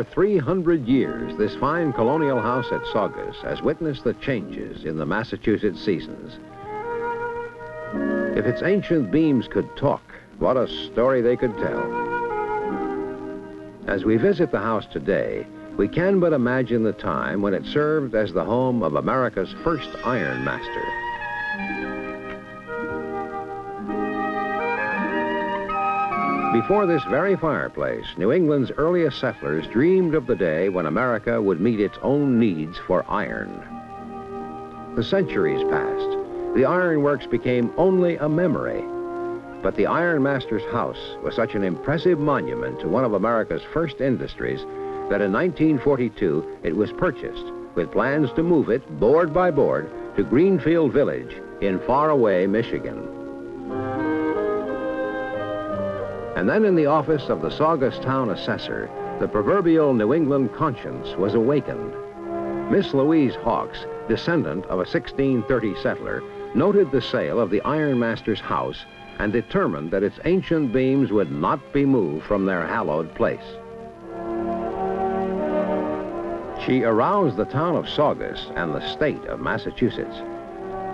For over 300 years, this fine colonial house at Saugus has witnessed the changes in the Massachusetts seasons. If its ancient beams could talk, what a story they could tell. As we visit the house today, we can but imagine the time when it served as the home of America's first iron master. Before this very fireplace, New England's earliest settlers dreamed of the day when America would meet its own needs for iron. The centuries passed. The ironworks became only a memory. But the Iron Master's house was such an impressive monument to one of America's first industries that in 1942 it was purchased with plans to move it, board by board, to Greenfield Village in faraway Michigan. And then in the office of the Saugus Town Assessor, the proverbial New England conscience was awakened. Miss Louise Hawks, descendant of a 1630 settler, noted the sale of the ironmaster's house and determined that its ancient beams would not be moved from their hallowed place. She aroused the town of Saugus and the state of Massachusetts.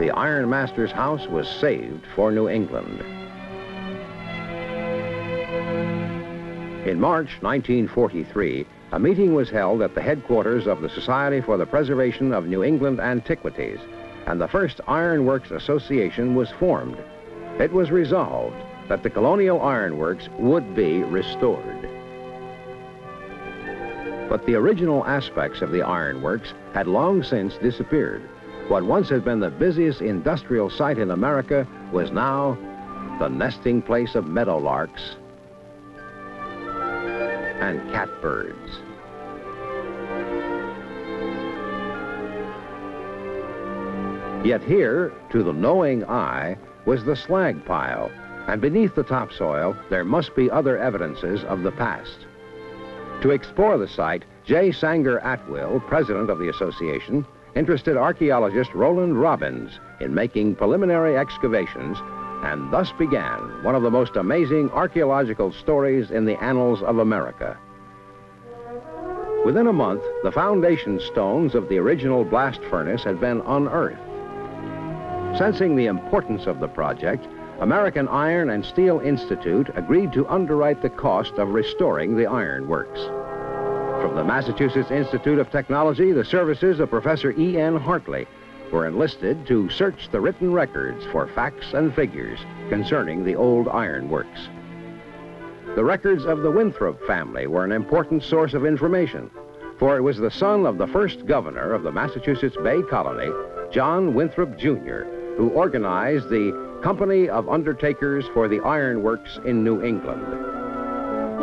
The ironmaster's house was saved for New England. In March 1943, a meeting was held at the headquarters of the Society for the Preservation of New England Antiquities, and the first Ironworks Association was formed. It was resolved that the colonial ironworks would be restored. But the original aspects of the ironworks had long since disappeared. What once had been the busiest industrial site in America was now the nesting place of meadowlarks and catbirds. Yet here, to the knowing eye, was the slag pile, and beneath the topsoil, there must be other evidences of the past. To explore the site, J. Sanger Atwill, president of the association, interested archaeologist Roland Robbins in making preliminary excavations, and thus began one of the most amazing archaeological stories in the annals of America. Within a month, the foundation stones of the original blast furnace had been unearthed. Sensing the importance of the project, American Iron and Steel Institute agreed to underwrite the cost of restoring the iron works. From the Massachusetts Institute of Technology, the services of Professor E.N. Hartley were enlisted to search the written records for facts and figures concerning the old ironworks. The records of the Winthrop family were an important source of information, for it was the son of the first governor of the Massachusetts Bay Colony, John Winthrop, Jr., who organized the Company of Undertakers for the Ironworks in New England.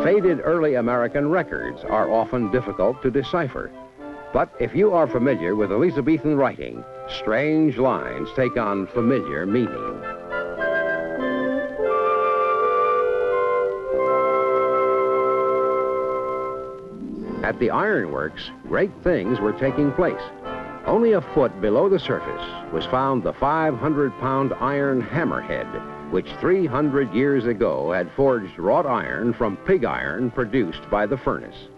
Faded early American records are often difficult to decipher. But if you are familiar with Elizabethan writing, strange lines take on familiar meaning. At the ironworks, great things were taking place. Only a foot below the surface was found the 500-pound iron hammerhead, which 300 years ago had forged wrought iron from pig iron produced by the furnace.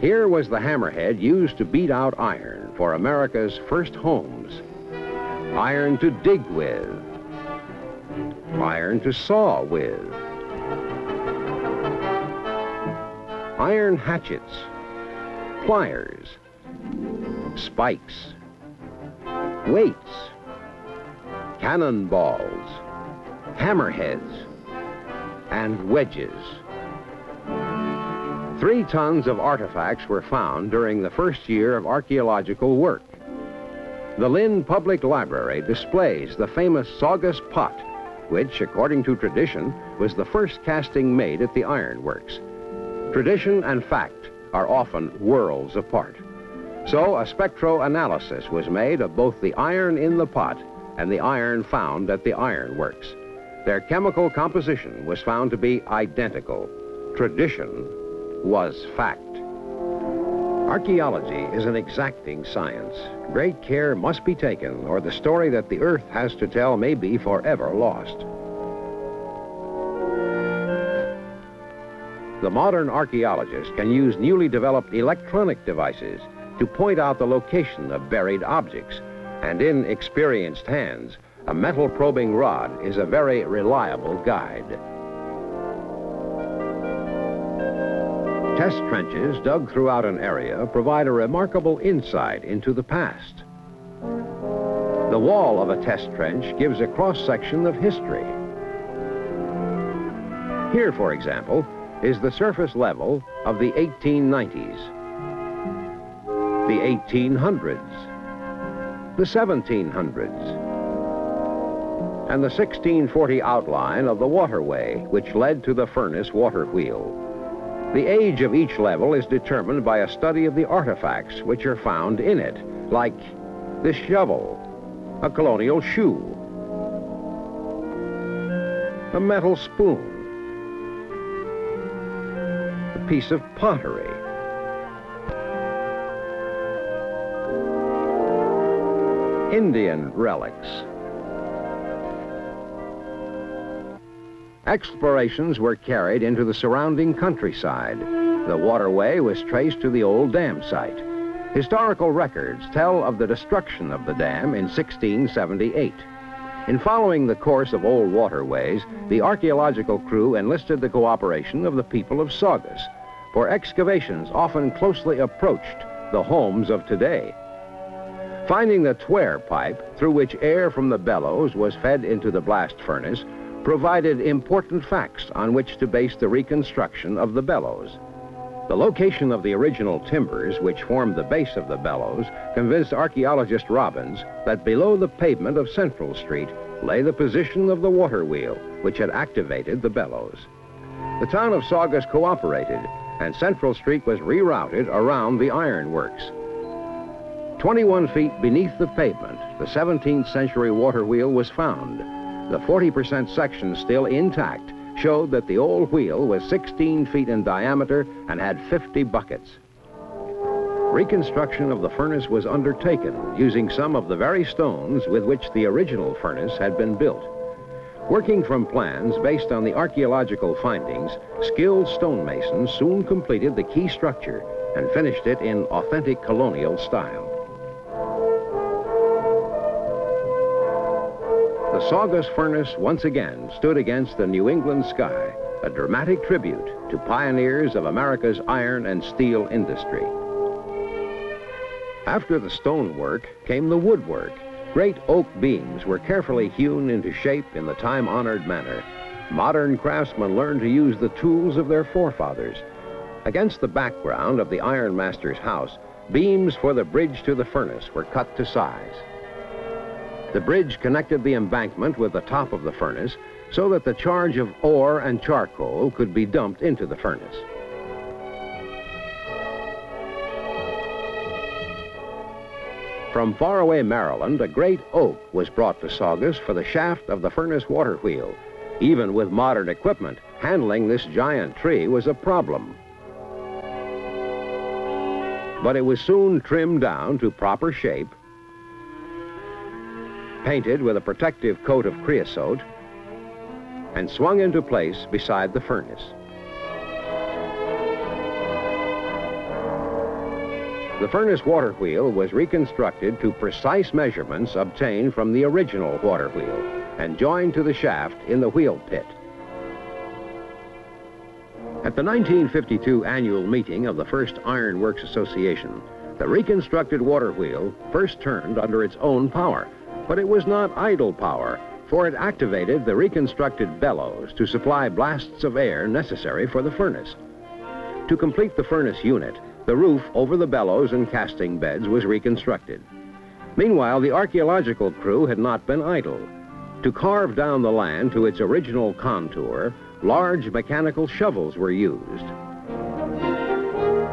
Here was the hammerhead used to beat out iron for America's first homes. Iron to dig with. Iron to saw with. Iron hatchets. Pliers spikes, weights, cannonballs, hammerheads, and wedges. Three tons of artifacts were found during the first year of archaeological work. The Lynn Public Library displays the famous Saugus pot, which, according to tradition, was the first casting made at the ironworks. Tradition and fact are often worlds apart. So a spectroanalysis was made of both the iron in the pot and the iron found at the ironworks. Their chemical composition was found to be identical. Tradition was fact. Archaeology is an exacting science. Great care must be taken or the story that the earth has to tell may be forever lost. the modern archaeologist can use newly developed electronic devices to point out the location of buried objects. And in experienced hands, a metal probing rod is a very reliable guide. Test trenches dug throughout an area provide a remarkable insight into the past. The wall of a test trench gives a cross-section of history. Here, for example, is the surface level of the 1890s, the 1800s, the 1700s, and the 1640 outline of the waterway which led to the furnace water wheel. The age of each level is determined by a study of the artifacts which are found in it, like this shovel, a colonial shoe, a metal spoon, a piece of pottery, Indian relics. Explorations were carried into the surrounding countryside. The waterway was traced to the old dam site. Historical records tell of the destruction of the dam in 1678. In following the course of old waterways, the archaeological crew enlisted the cooperation of the people of Saugus, for excavations often closely approached the homes of today. Finding the tuyere pipe, through which air from the bellows was fed into the blast furnace, provided important facts on which to base the reconstruction of the bellows. The location of the original timbers, which formed the base of the bellows, convinced archaeologist Robbins that below the pavement of Central Street lay the position of the water wheel, which had activated the bellows. The town of Saugus cooperated, and Central Street was rerouted around the ironworks. 21 feet beneath the pavement, the 17th century water wheel was found. The 40% section still intact showed that the old wheel was 16 feet in diameter and had 50 buckets. Reconstruction of the furnace was undertaken using some of the very stones with which the original furnace had been built. Working from plans based on the archaeological findings, skilled stonemasons soon completed the key structure and finished it in authentic colonial style. The Saugus furnace once again stood against the New England sky, a dramatic tribute to pioneers of America's iron and steel industry. After the stonework came the woodwork. Great oak beams were carefully hewn into shape in the time-honored manner. Modern craftsmen learned to use the tools of their forefathers. Against the background of the ironmaster's house, beams for the bridge to the furnace were cut to size. The bridge connected the embankment with the top of the furnace so that the charge of ore and charcoal could be dumped into the furnace. From faraway Maryland, a great oak was brought to Saugus for the shaft of the furnace water wheel. Even with modern equipment, handling this giant tree was a problem. But it was soon trimmed down to proper shape painted with a protective coat of creosote, and swung into place beside the furnace. The furnace water wheel was reconstructed to precise measurements obtained from the original water wheel and joined to the shaft in the wheel pit. At the 1952 annual meeting of the First Iron Works Association, the reconstructed water wheel first turned under its own power but it was not idle power, for it activated the reconstructed bellows to supply blasts of air necessary for the furnace. To complete the furnace unit, the roof over the bellows and casting beds was reconstructed. Meanwhile, the archaeological crew had not been idle. To carve down the land to its original contour, large mechanical shovels were used.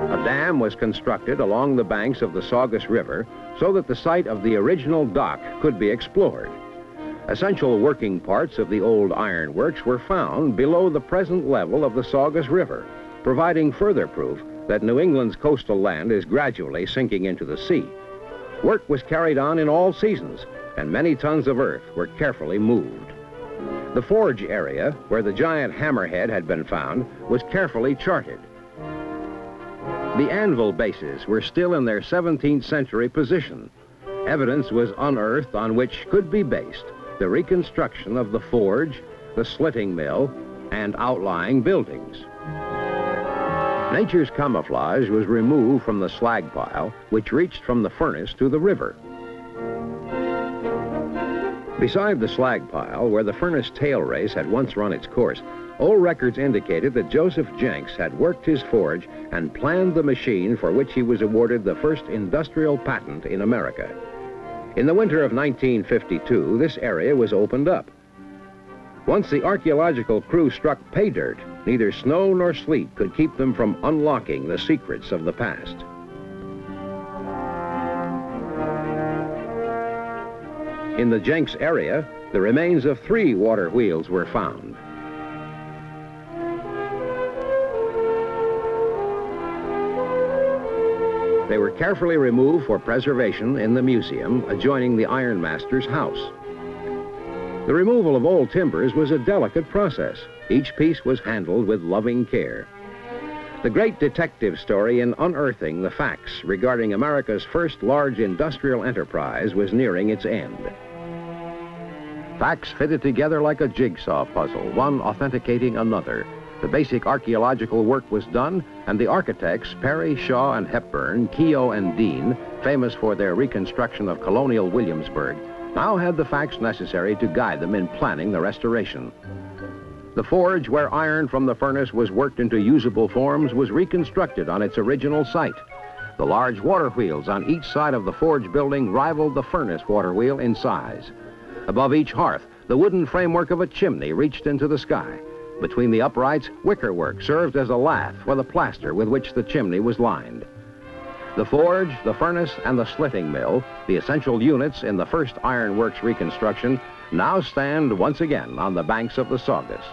A dam was constructed along the banks of the Saugus River so that the site of the original dock could be explored. Essential working parts of the old ironworks were found below the present level of the Saugus River, providing further proof that New England's coastal land is gradually sinking into the sea. Work was carried on in all seasons, and many tons of earth were carefully moved. The forge area, where the giant hammerhead had been found, was carefully charted. The anvil bases were still in their 17th century position. Evidence was unearthed on which could be based the reconstruction of the forge, the slitting mill, and outlying buildings. Nature's camouflage was removed from the slag pile, which reached from the furnace to the river. Beside the slag pile, where the furnace tail race had once run its course, old records indicated that Joseph Jenks had worked his forge and planned the machine for which he was awarded the first industrial patent in America. In the winter of 1952, this area was opened up. Once the archaeological crew struck pay dirt, neither snow nor sleet could keep them from unlocking the secrets of the past. In the Jenks area, the remains of three water wheels were found. They were carefully removed for preservation in the museum adjoining the ironmaster's house. The removal of old timbers was a delicate process. Each piece was handled with loving care. The great detective story in unearthing the facts regarding America's first large industrial enterprise was nearing its end. Facts fitted together like a jigsaw puzzle, one authenticating another, the basic archaeological work was done, and the architects, Perry, Shaw, and Hepburn, Kehoe, and Dean, famous for their reconstruction of colonial Williamsburg, now had the facts necessary to guide them in planning the restoration. The forge where iron from the furnace was worked into usable forms was reconstructed on its original site. The large water wheels on each side of the forge building rivaled the furnace water wheel in size. Above each hearth, the wooden framework of a chimney reached into the sky. Between the uprights, wickerwork served as a lath for the plaster with which the chimney was lined. The forge, the furnace, and the slitting mill, the essential units in the first ironworks reconstruction, now stand once again on the banks of the Saugus.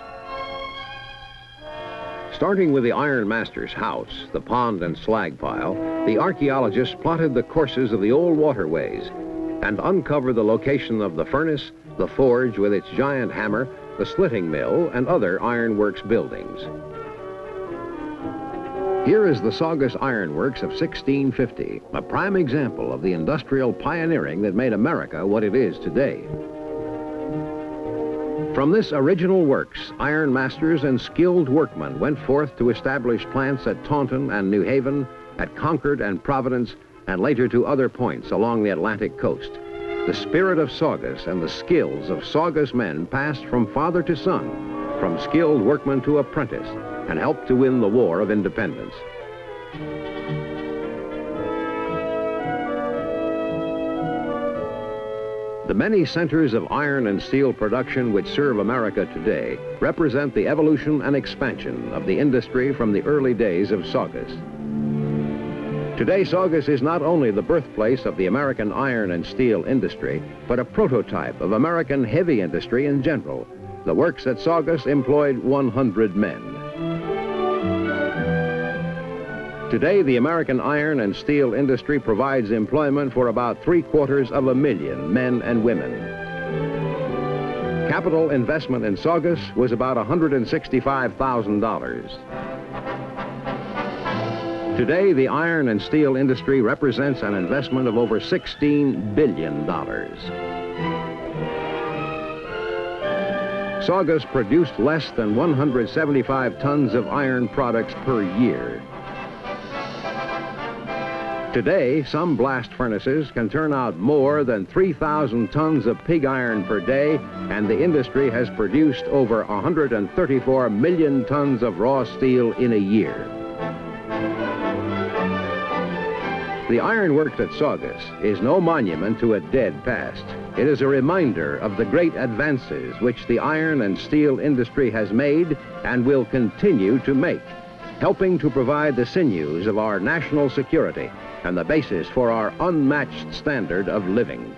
Starting with the Iron Master's house, the pond and slag pile, the archaeologists plotted the courses of the old waterways and uncover the location of the furnace, the forge with its giant hammer, the slitting mill, and other ironworks buildings. Here is the Saugus Ironworks of 1650, a prime example of the industrial pioneering that made America what it is today. From this original works, iron masters and skilled workmen went forth to establish plants at Taunton and New Haven, at Concord and Providence, and later to other points along the Atlantic coast. The spirit of Saugus and the skills of Saugus men passed from father to son, from skilled workman to apprentice, and helped to win the War of Independence. The many centers of iron and steel production which serve America today represent the evolution and expansion of the industry from the early days of Saugus. Today, Saugus is not only the birthplace of the American iron and steel industry, but a prototype of American heavy industry in general. The works at Saugus employed 100 men. Today, the American iron and steel industry provides employment for about three quarters of a million men and women. Capital investment in Saugus was about $165,000. Today, the iron and steel industry represents an investment of over $16 billion. Saugus produced less than 175 tons of iron products per year. Today, some blast furnaces can turn out more than 3,000 tons of pig iron per day, and the industry has produced over 134 million tons of raw steel in a year. The ironworks at Saugus is no monument to a dead past. It is a reminder of the great advances which the iron and steel industry has made and will continue to make, helping to provide the sinews of our national security and the basis for our unmatched standard of living.